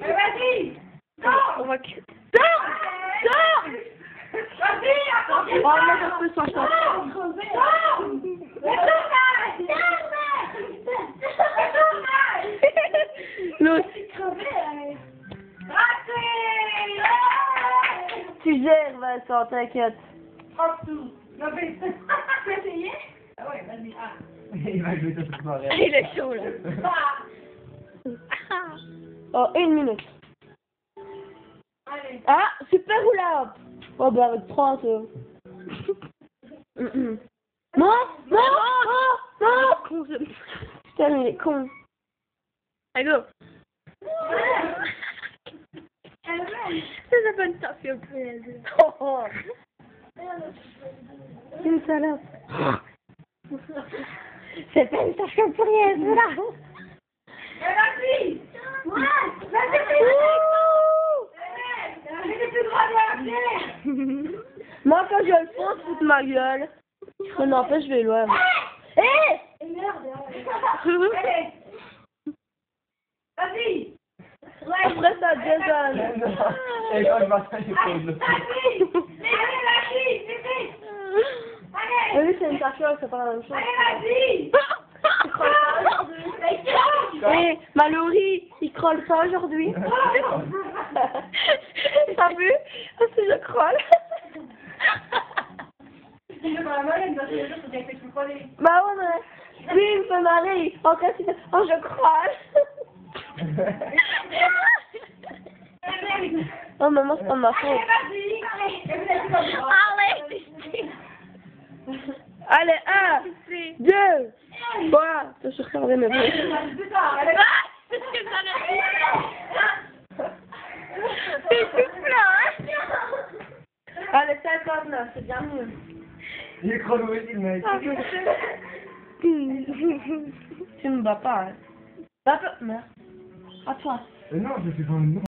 vas-y Vas-y, tu gères, Vincent, t'inquiète. Il va jouer toute soirée. Il est chaud, là. Oh, une minute. Ah, super roulade Oh, bah, avec trois, ça. Mm, mm. Non, non, non, non Putain, mais il est con. Allez, go s'appelle une tarte surprise. Oh, oh. C'est une salope. C'est pas une tarte surprise, là Moi, quand je le fais, foutre ma gueule. Mais non, en fait, je vais loin. Hé Vas-y. Après, ça désolé. Et quand je m'attends, j'ai pas le Vas-y. Vas-y Vas-y Mais oui, c'est une tarte c'est pas la même chose. Hé, Mallory, il crolle ça aujourd'hui. T'as vu? Parce que je crolle. Bah ouais, mais lui, il me fait marrer. En fait, il fait, oh, je crolle. Oh, maman, c'est pas ma faute. Trois. Je suis regardé mes bouches. C'est tout plein. Allez, 59, c'est bien mieux. Il est chronométré, le mec. Tu me bats pas, hein. Bats pas, merde. À toi. Euh, Non, je fais pas une